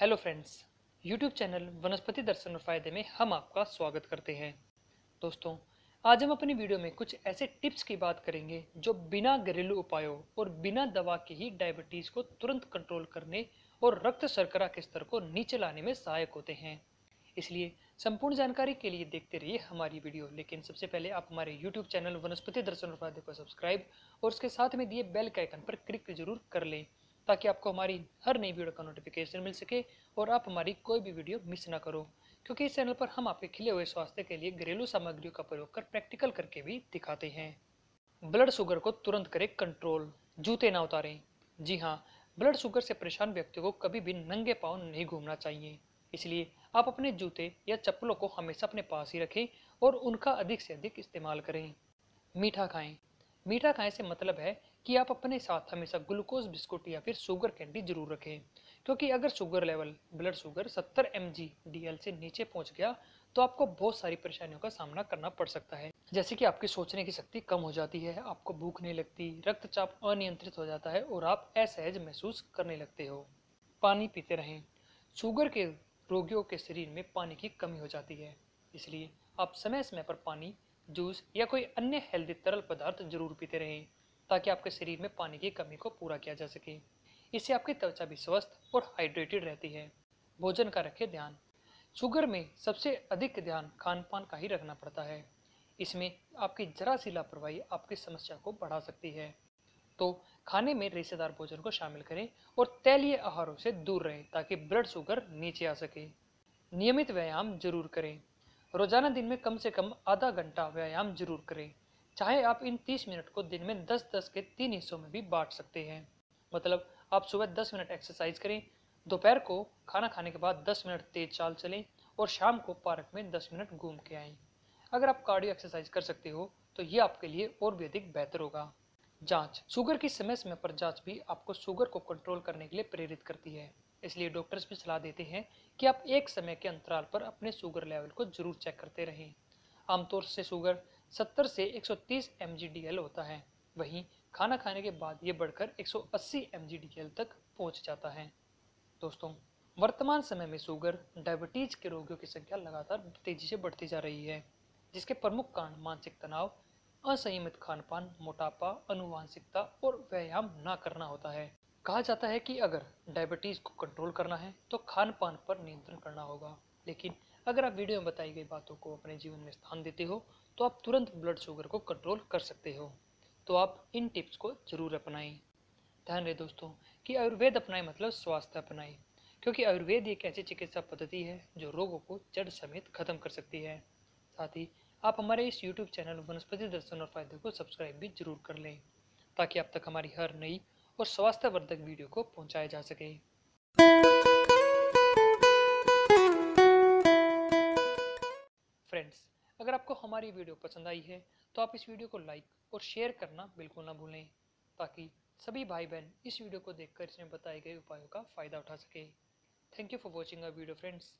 Hello friends YouTube channel वनस्पति दर्शन और फ़ायदे में हम आपका स्वागत करते हैं दोस्तों, आज हम अपनी वीडियो में कुछ ऐसे टिप्स की बात करेंगे जो बिना घरेलू उपायों और बिना दवा के ही डायबिटीज़ को तुरंत कंट्रोल करने और रक्त शर्करा के स्तर को नीचे लाने में सहायक होते हैं। इसलिए संपूर्ण जानकारी के लिए देखते रहिए हमारी वीडियो लेकिन सबसे पहले आप हमारे यूट्यूब चैनल वनस्पति दर्शन और फ़ायदे को सब्सक्राइब और उसके साथ में दिए बेल के आइकन पर क्लिक ज़रूर कर लें। ताकि आपको हमारी हर नई वीडियो का नोटिफिकेशन मिल सके और आप हमारी कोई भी वीडियो मिस ना करो। क्योंकि इस चैनल पर हम आपके खिले हुए स्वास्थ्य के लिए घरेलू सामग्रियों का प्रयोग कर प्रैक्टिकल करके भी दिखाते हैं। ब्लड शुगर को तुरंत करें कंट्रोल जूते ना उतारें। जी हाँ ब्लड शुगर से परेशान व्यक्ति को कभी भी नंगे पाँव नहीं घूमना चाहिए। इसलिए आप अपने जूते या चप्पलों को हमेशा अपने पास ही रखें और उनका अधिक से अधिक इस्तेमाल करें। मीठा खाएँ। मीठा खाएँ से मतलब है कि आप अपने साथ हमेशा ग्लूकोज बिस्कुट या फिर शुगर कैंडी ज़रूर रखें। क्योंकि अगर sugar level blood sugar 70 M G से नीचे पहुँच गया तो आपको बहुत सारी परेशानियों का सामना करना पड़ सकता है। जैसे कि आपकी सोचने की शक्ति कम हो जाती है, आपको भूख नहीं लगती, रक्तचाप अनियंत्रित हो जाता है और आप असहज महसूस करने लगते हो। पानी पीते रहें। शुगर के रोगियों के शरीर में पानी की कमी हो जाती है। इसलिए आप समय समय पर पानी, जूस या कोई अन्य हेल्दी तरल पदार्थ ज़रूर पीते रहें। ताकि आपके शरीर में पानी की कमी को पूरा किया जा सके। इससे आपकी त्वचा भी स्वस्थ और हाइड्रेटेड रहती है। भोजन का रखें ध्यान। शुगर में सबसे अधिक ध्यान खान पान का ही रखना पड़ता है। इसमें आपकी जरा सी लापरवाही आपकी समस्या को बढ़ा सकती है। तो खाने में रेशेदार भोजन को शामिल करें और तैलीय आहारों से दूर रहें ताकि ब्लड शुगर नीचे आ सके। नियमित व्यायाम ज़रूर करें। रोज़ाना दिन में कम से कम आधा घंटा व्यायाम ज़रूर करें। चाहे आप इन 30 मिनट को दिन में 10-10 के तीन हिस्सों में भी बांट सकते हैं। मतलब आप सुबह 10 मिनट एक्सरसाइज करें, दोपहर को खाना खाने के बाद 10 मिनट तेज चाल चलें और शाम को पार्क में 10 मिनट घूम के आएँ। अगर आप कार्डियो एक्सरसाइज कर सकते हो तो ये आपके लिए और भी अधिक बेहतर होगा। जाँच। शुगर की समय समय पर जाँच भी आपको शुगर को कंट्रोल करने के लिए प्रेरित करती है। इसलिए डॉक्टर्स भी सलाह देते हैं कि आप एक समय के अंतराल पर अपने शुगर लेवल को ज़रूर चेक करते रहें। आमतौर से शुगर 70 से 130 mgdl होता है। वहीं खाना खाने के बाद ये बढ़कर 180 mgdl तक पहुँच जाता है। दोस्तों, वर्तमान समय में शुगर, डायबिटीज़ के रोगियों की संख्या लगातार तेज़ी से बढ़ती जा रही है, जिसके प्रमुख कारण मानसिक तनाव, असंयमित खान पान मोटापा, अनुवांशिकता और व्यायाम न करना होता है। कहा जाता है कि अगर डायबिटीज़ को कंट्रोल करना है तो खान पान पर नियंत्रण करना होगा। लेकिन अगर आप वीडियो में बताई गई बातों को अपने जीवन में स्थान देते हो तो आप तुरंत ब्लड शुगर को कंट्रोल कर सकते हो। तो आप इन टिप्स को ज़रूर अपनाएँ। ध्यान रहे दोस्तों कि आयुर्वेद अपनाएँ मतलब स्वास्थ्य अपनाएँ, क्योंकि आयुर्वेद एक ऐसी चिकित्सा पद्धति है जो रोगों को जड़ समेत खत्म कर सकती है। साथ ही आप हमारे इस यूट्यूब चैनल वनस्पति दर्शन और फ़ायदे को सब्सक्राइब भी ज़रूर कर लें, ताकि आप तक हमारी हर नई और स्वास्थ्यवर्धक वीडियो को पहुँचाया जा सके। अगर आपको हमारी वीडियो पसंद आई है तो आप इस वीडियो को लाइक और शेयर करना बिल्कुल ना भूलें, ताकि सभी भाई बहन इस वीडियो को देखकर इसमें बताए गए उपायों का फ़ायदा उठा सके। Thank you for watching a video friends